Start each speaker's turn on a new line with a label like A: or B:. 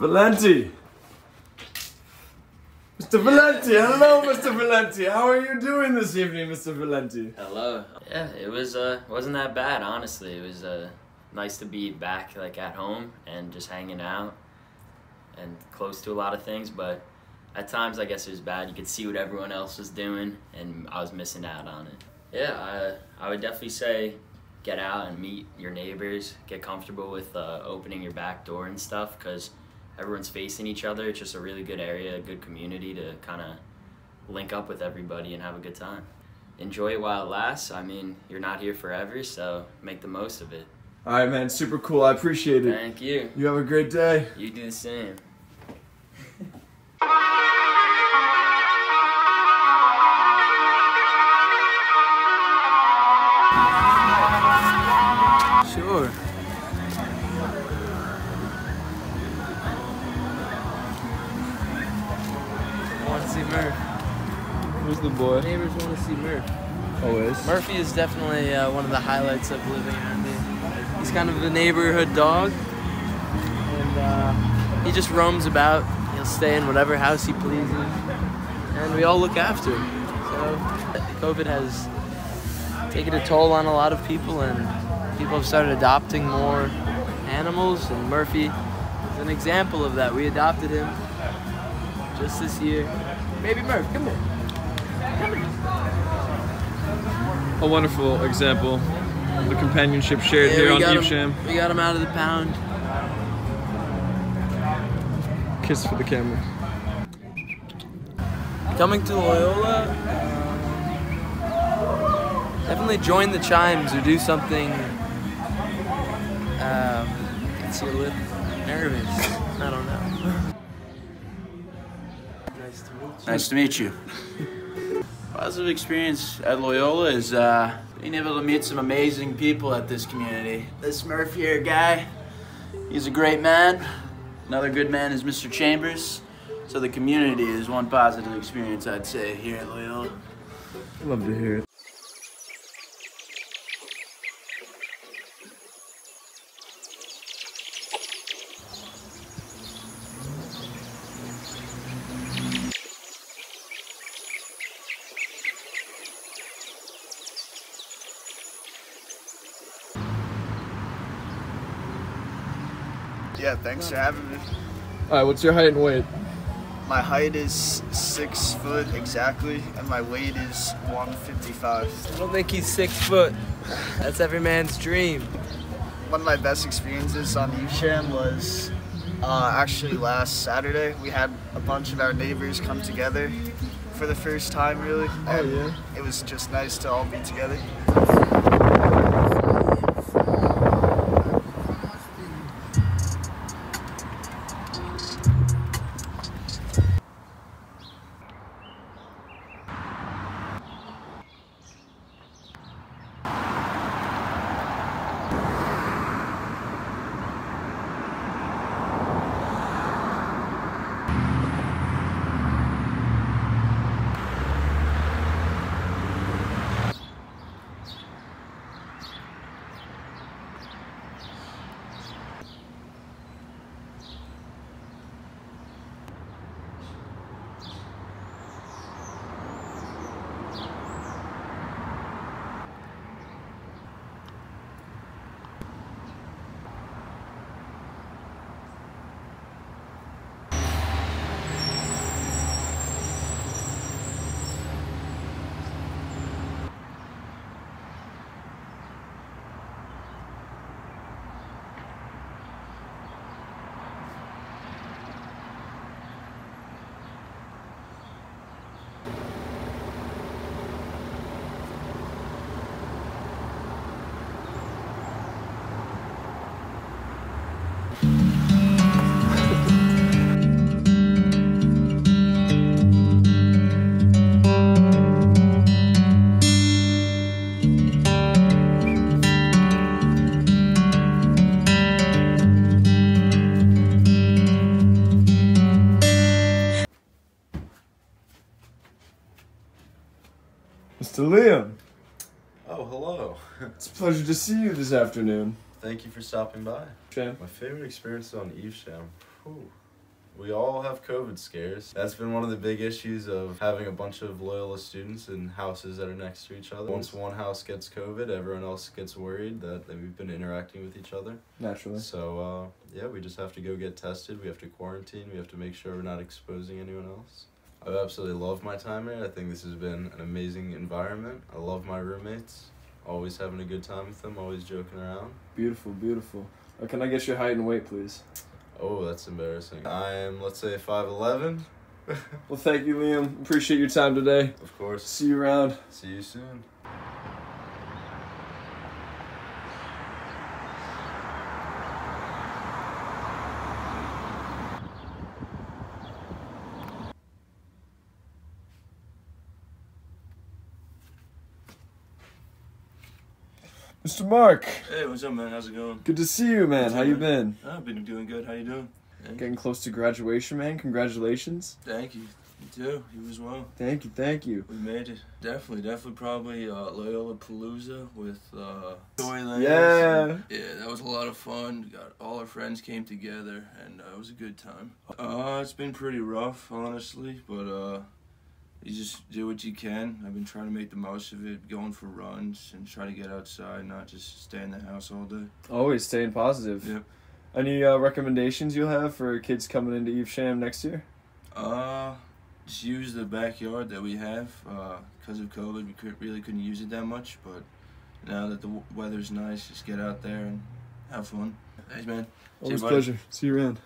A: Valenti. Mr. Valenti, hello, Mr. Valenti. How are you doing this evening, Mr. Valenti?
B: Hello. Yeah, it was uh wasn't that bad honestly. It was uh nice to be back like at home and just hanging out and close to a lot of things, but at times I guess it was bad. You could see what everyone else was doing and I was missing out on it. Yeah, I I would definitely say get out and meet your neighbors, get comfortable with uh, opening your back door and stuff cuz everyone's facing each other. It's just a really good area, a good community to kind of link up with everybody and have a good time. Enjoy it while it lasts. I mean, you're not here forever, so make the most of it.
A: All right, man, super cool. I appreciate it.
B: Thank you.
A: You have a great day.
B: You do the same.
C: see Murph.
A: Who's the boy?
C: Neighbors want to see Murph.
A: Always.
C: Murphy is definitely uh, one of the highlights of living here. He's kind of the neighborhood dog, and uh, he just roams about. He'll stay in whatever house he pleases, and we all look after him. So, COVID has taken a toll on a lot of people, and people have started adopting more animals, and Murphy is an example of that. We adopted him just this year. Baby Murph, come here. Come here.
A: A wonderful example of the companionship shared
C: Yeah,
A: here on
C: got
A: Evesham.
C: We got him out of the pound.
A: Kiss for the camera.
C: Coming to Loyola, definitely join the chimes or do something. Um, gets you a little nervous. I don't know. nice to meet you.
D: Nice to meet you. Positive experience at Loyola is uh, being able to meet some amazing people at this community. This Murph here guy, he's a great man. Another good man is Mr. Chambers. So the community is one positive experience I'd say here at Loyola.
A: Love to hear it.
E: Yeah, thanks for having me.
A: All right, what's your height and weight?
E: My height is six foot exactly, and my weight is 155.
C: I don't think he's six foot. That's every man's dream.
E: One of my best experiences on Evesham was uh, actually last Saturday. We had a bunch of our neighbors come together for the first time, really. and
A: yeah.
E: It was just nice to all be together.
A: Mr. Liam,
F: Oh, hello.
A: it's a pleasure to see you this afternoon.
F: Thank you for stopping by.
A: Sham.
F: My favorite experience on Evesham. Whew. We all have COVID scares. That's been one of the big issues of having a bunch of Loyola students in houses that are next to each other. Once one house gets COVID, everyone else gets worried that that we've been interacting with each other.
A: Naturally.
F: So, uh, yeah, we just have to go get tested. We have to quarantine. We have to make sure we're not exposing anyone else. I absolutely love my time here. I think this has been an amazing environment. I love my roommates. Always having a good time with them, always joking around.
A: Beautiful, beautiful. Uh, can I get your height and weight, please?
F: Oh, that's embarrassing. I am, let's say, 5'11.
A: Well, thank you, Liam. Appreciate your time today.
F: of course.
A: See you around.
F: See you soon.
A: Mr. Mark,
G: Hey, what's up, man? How's it going?
A: good to see you, man. How you been?
G: I've been doing good. How you doing?
A: Getting close to graduation, man. Congratulations.
G: Thank you. You too. You as well.
A: Thank you, thank you.
G: We made it. Definitely, definitely, probably uh, Loyola Palooza with uh, Toyland.
A: Yeah.
G: Yeah, that was a lot of fun. Got all our friends came together, and uh, it was a good time. Uh, it's been pretty rough, honestly, but uh, you just do what you can. I've been trying to make the most of it, going for runs and try to get outside, not just stay in the house all day.
A: Always staying positive.
G: Yep.
A: Any uh, recommendations you'll have for kids coming into Evesham next year?
G: Uh, just use the backyard that we have. Uh, because of COVID, we could, really couldn't use it that much. But now that the w- weather's nice, just get out there and have fun. Thanks, man. See you,
A: Always a
G: buddy.
A: pleasure. See you around.